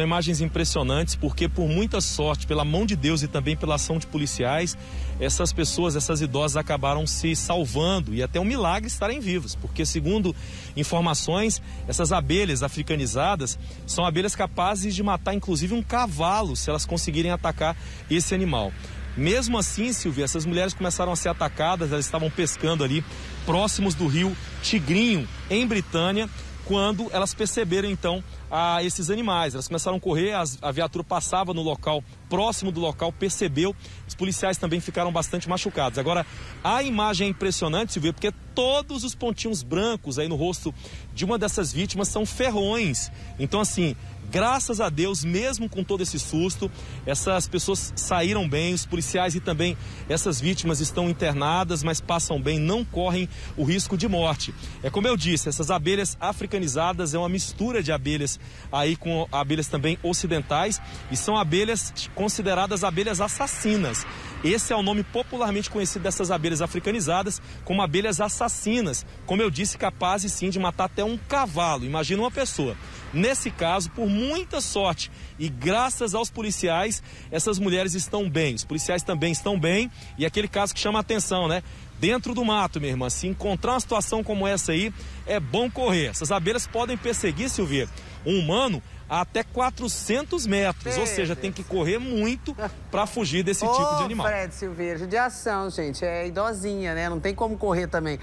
São imagens impressionantes porque, por muita sorte, pela mão de Deus e também pela ação de policiais, essas pessoas, essas idosas acabaram se salvando e até um milagre estarem vivos, porque, segundo informações, essas abelhas africanizadas são abelhas capazes de matar inclusive um cavalo se elas conseguirem atacar esse animal. Mesmo assim, Silvia, essas mulheres começaram a ser atacadas, elas estavam pescando ali próximos do rio Tigrinho, em Britânia, quando elas perceberam então a esses animais. Elas começaram a correr, a viatura passava no local, próximo do local, percebeu. Os policiais também ficaram bastante machucados. Agora, a imagem é impressionante, Silvia, porque todos os pontinhos brancos aí no rosto de uma dessas vítimas são ferrões. Então, assim, Graças a Deus, mesmo com todo esse susto, essas pessoas saíram bem, os policiais e também essas vítimas estão internadas, mas passam bem, não correm o risco de morte. É como eu disse, essas abelhas africanizadas é uma mistura de abelhas aí com abelhas também ocidentais e são abelhas consideradas abelhas assassinas. Esse é o nome popularmente conhecido dessas abelhas africanizadas, como abelhas assassinas. Como eu disse, capazes sim de matar até um cavalo. Imagina uma pessoa. Nesse caso, por muita sorte e graças aos policiais, essas mulheres estão bem. Os policiais também estão bem. E aquele caso que chama a atenção, né? Dentro do mato, minha irmã, se encontrar uma situação como essa aí, é bom correr. Essas abelhas podem perseguir, Silvia, um humano a até 400 metros. Ou seja, tem que correr muito para fugir desse tipo de animal. Fred Silveira, judiação, gente. É idosinha, né? Não tem como correr também.